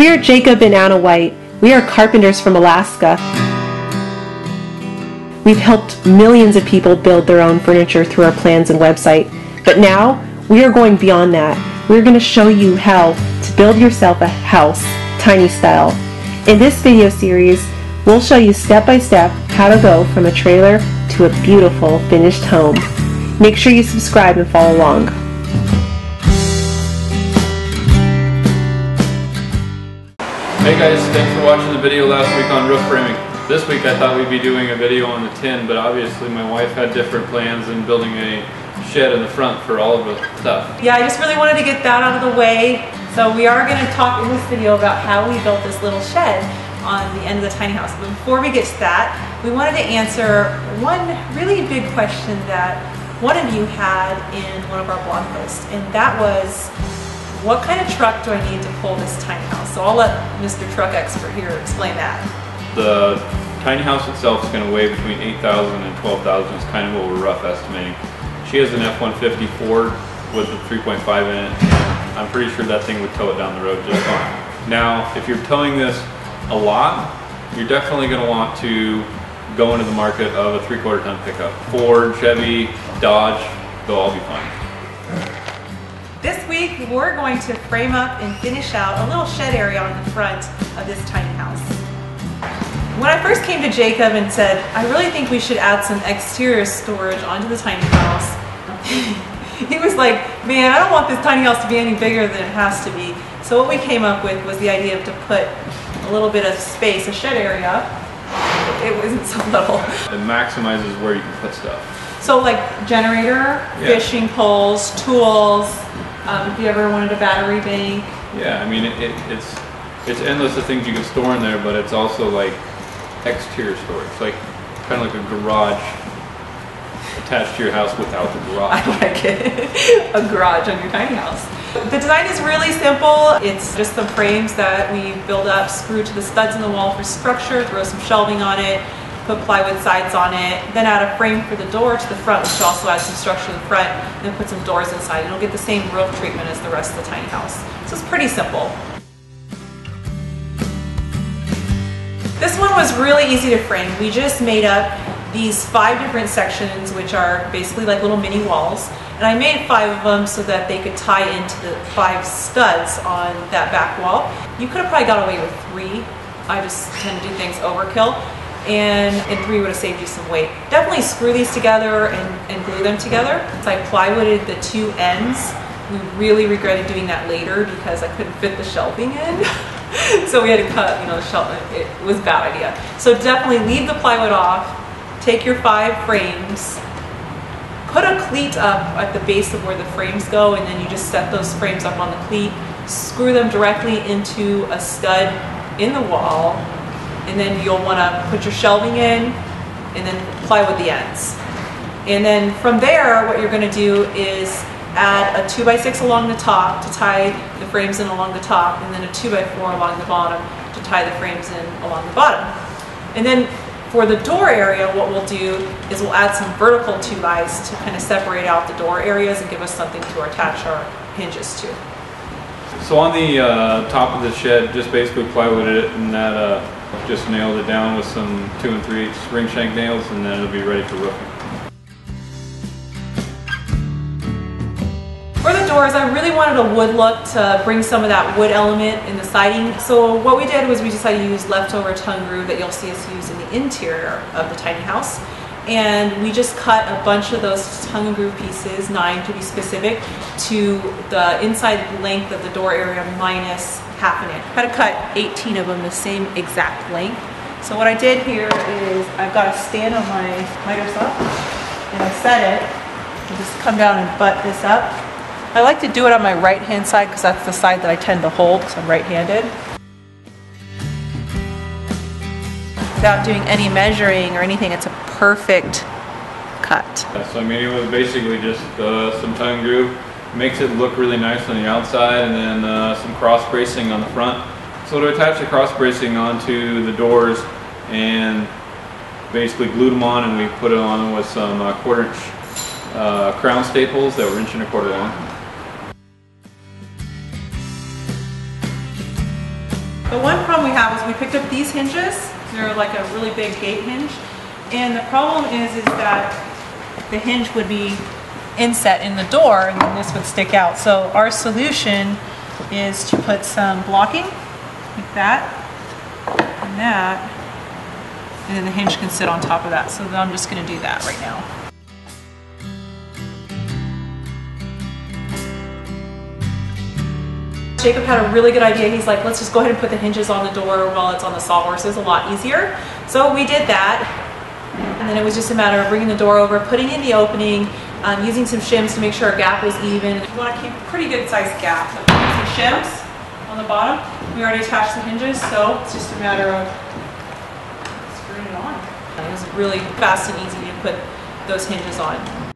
We are Jacob and Ana White. We are carpenters from Alaska. We've helped millions of people build their own furniture through our plans and website. But now, we are going beyond that. We're going to show you how to build yourself a house, tiny style. In this video series, we'll show you step by step how to go from a trailer to a beautiful finished home. Make sure you subscribe and follow along. Hey guys, thanks for watching the video last week on roof framing. This week I thought we'd be doing a video on the tin, but obviously my wife had different plans in building a shed in the front for all of the stuff. Yeah, I just really wanted to get that out of the way. So we are going to talk in this video about how we built this little shed on the end of the tiny house. But before we get to that, we wanted to answer one really big question that one of you had in one of our blog posts, and that was what kind of truck do I need to pull this tiny house? So I'll let Mr. Truck Expert here explain that. The tiny house itself is going to weigh between 8,000 and 12,000 is kind of what we're rough estimating. She has an F-150 Ford with a 3.5 in it. I'm pretty sure that thing would tow it down the road just fine. Now, if you're towing this a lot, you're definitely going to want to go into the market of a three-quarter ton pickup. Ford, Chevy, Dodge, they'll all be fine. We're going to frame up and finish out a little shed area on the front of this tiny house. When I first came to Jacob and said, I really think we should add some exterior storage onto the tiny house, he was like, man, I don't want this tiny house to be any bigger than it has to be. So what we came up with was the idea of to put a little bit of space, a shed area. It wasn't so little. It maximizes where you can put stuff. So like generator, Yeah. fishing poles, tools, um, if you ever wanted a battery bank. Yeah, I mean, it, it, it's it's endless of things you can store in there, but it's also like exterior storage, like kind of like a garage attached to your house without the garage. I like it. a garage on your tiny house. The design is really simple. It's just some frames that we build up, screw to the studs in the wall for structure, throw some shelving on it, put plywood sides on it, then add a frame for the door to the front, which also adds some structure to the front, then put some doors inside. You'll get the same roof treatment as the rest of the tiny house. So it's pretty simple. This one was really easy to frame. We just made up these five different sections, which are basically like little mini walls. And I made five of them so that they could tie into the five studs on that back wall. You could have probably got away with three. I just tend to do things overkill. And, three would have saved you some weight. Definitely screw these together and, and glue them together. So I plywooded the two ends. We really regretted doing that later because I couldn't fit the shelving in. so we had to cut, you know, the shelf. It was a bad idea. So definitely leave the plywood off. Take your five frames, put a cleat up at the base of where the frames go, and then you just set those frames up on the cleat. Screw them directly into a stud in the wall, and then you'll want to put your shelving in, and then plywood the ends. And then from there, what you're going to do is add a 2x6 along the top to tie the frames in along the top, and then a 2x4 along the bottom to tie the frames in along the bottom. And then for the door area, what we'll do is we'll add some vertical 2x to kind of separate out the door areas and give us something to attach our hinges to. So on the uh, top of the shed, just basically plywooded it and that uh, just nailed it down with some two and three eighths ring shank nails, and then it'll be ready for roofing. For the doors, I really wanted a wood look to bring some of that wood element in the siding. So what we did was we decided to use leftover tongue groove that you'll see us use in the interior of the tiny house. And we just cut a bunch of those tongue and groove pieces, nine to be specific, to the inside length of the door area minus half an inch. I had to cut 18 of them the same exact length. So what I did here is I've got a stand on my miter saw and I set it and just come down and butt this up. I like to do it on my right hand side because that's the side that I tend to hold because I'm right handed. Without doing any measuring or anything, it's a perfect cut. Yeah, So I mean, it was basically just uh, some tongue groove. Makes it look really nice on the outside, and then uh, some cross bracing on the front. So to attach the cross bracing onto the doors and basically glued them on, and we put it on with some uh, quarter inch uh, crown staples that were inch and a quarter long. The one problem we have is we picked up these hinges. They're like a really big gate hinge. And the problem is, is that the hinge would be inset in the door and then this would stick out. So our solution is to put some blocking like that and that. And then the hinge can sit on top of that. So I'm just gonna do that right now. Jacob had a really good idea. He's like, let's just go ahead and put the hinges on the door while it's on the sawhorse. It's a lot easier. So we did that. And then it was just a matter of bringing the door over, putting in the opening, um, using some shims to make sure our gap was even. You want to keep a pretty good sized gap. So some shims on the bottom. We already attached the hinges, so it's just a matter of screwing it on. It was really fast and easy to put those hinges on.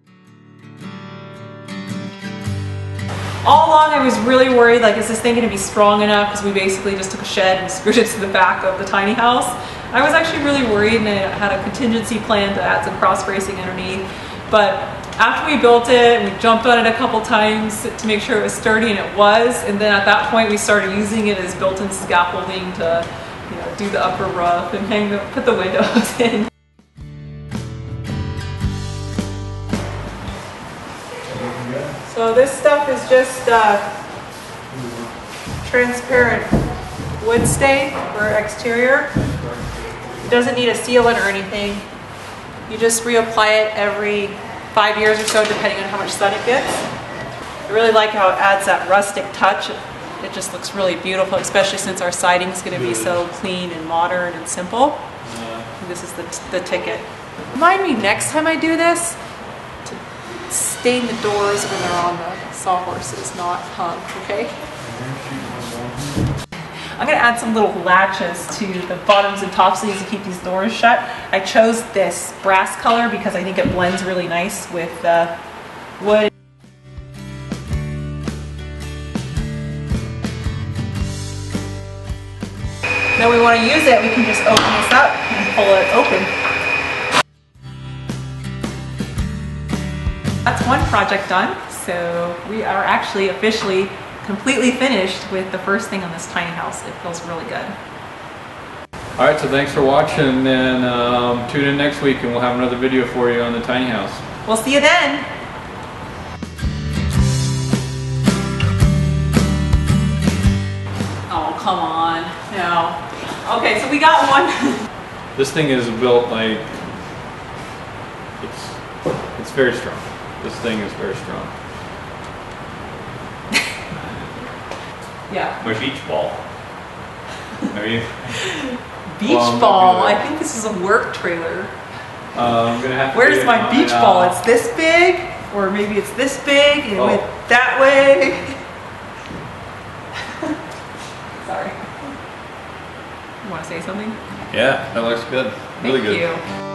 All along I was really worried like is this thing going to be strong enough because we basically just took a shed and screwed it to the back of the tiny house. I was actually really worried and I had a contingency plan to add some cross bracing underneath but after we built it we jumped on it a couple times to make sure it was sturdy and it was and then at that point we started using it as built-in scaffolding to you know do the upper roof and hang the, put the windows in. This stuff is just uh, transparent wood stain for exterior. It doesn't need a sealant or anything. You just reapply it every five years or so depending on how much sun it gets. I really like how it adds that rustic touch. It just looks really beautiful, especially since our siding is going to be so clean and modern and simple. And this is the, the ticket. Remind me next time I do this, stain the doors when they're on the sawhorses, not hung, okay? I'm gonna add some little latches to the bottoms and tops of these to keep these doors shut. I chose this brass color because I think it blends really nice with the wood. Then we want to use it, we can just open this up and pull it open. That's one project done, so we are actually officially completely finished with the first thing on this tiny house. It feels really good. All right, so thanks for watching and um, tune in next week and we'll have another video for you on the tiny house. We'll see you then. Oh, come on. No. Okay, so we got one. this thing is built like, it's, it's very strong. This thing is very strong. yeah. My beach ball. Are you? Beach well, ball. I think this is a work trailer. Uh, I'm gonna have Where's my beach uh, ball? It's this big, or maybe it's this big and oh. went that way. Sorry. You want to say something? Yeah, that looks good. Really Thank good. You.